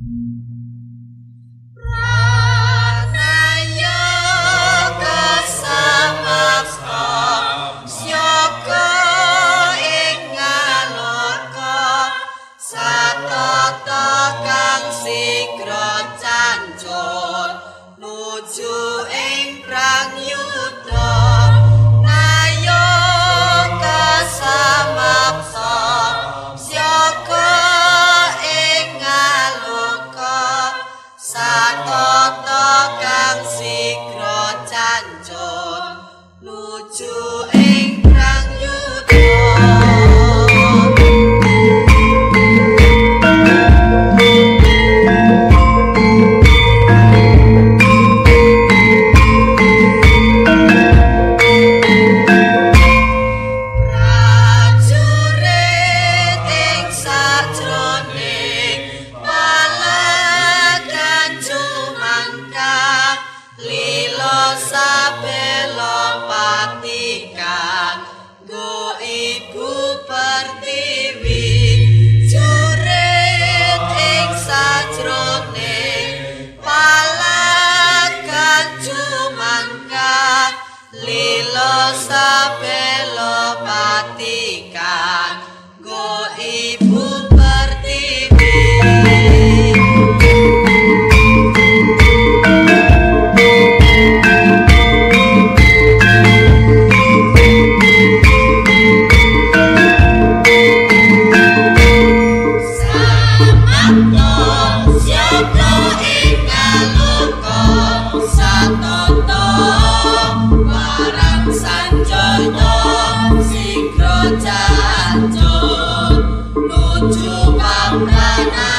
Thank mm -hmm. you. elopatikan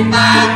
bang.